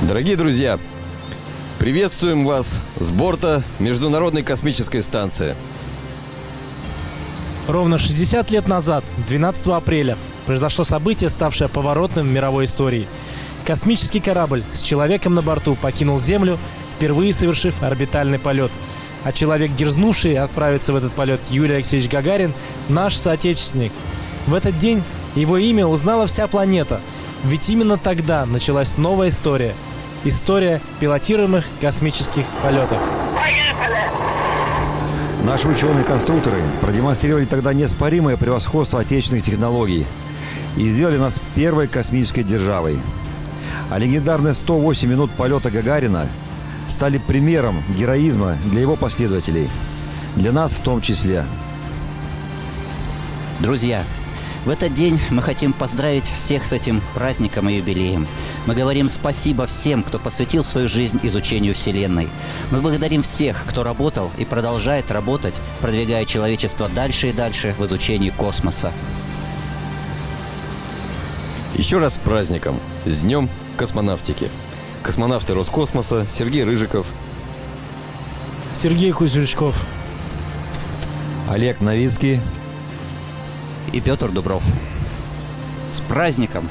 Дорогие друзья, приветствуем вас с борта Международной космической станции. Ровно 60 лет назад, 12 апреля, произошло событие, ставшее поворотным в мировой истории. Космический корабль с человеком на борту покинул Землю, впервые совершив орбитальный полет. А человек, дерзнувший отправиться в этот полет, Юрий Алексеевич Гагарин, наш соотечественник. В этот день его имя узнала вся планета, ведь именно тогда началась новая история. История пилотируемых космических полетов. Наши ученые-конструкторы продемонстрировали тогда неоспоримое превосходство отечественных технологий и сделали нас первой космической державой. А легендарные 108 минут полета Гагарина стали примером героизма для его последователей. Для нас в том числе. Друзья, в этот день мы хотим поздравить всех с этим праздником и юбилеем. Мы говорим спасибо всем, кто посвятил свою жизнь изучению Вселенной. Мы благодарим всех, кто работал и продолжает работать, продвигая человечество дальше и дальше в изучении космоса. Еще раз с праздником, с Днем космонавтики. Космонавты Роскосмоса Сергей Рыжиков, Сергей Кузьмичков. Олег Новицкий, И Петр Дубров. С праздником!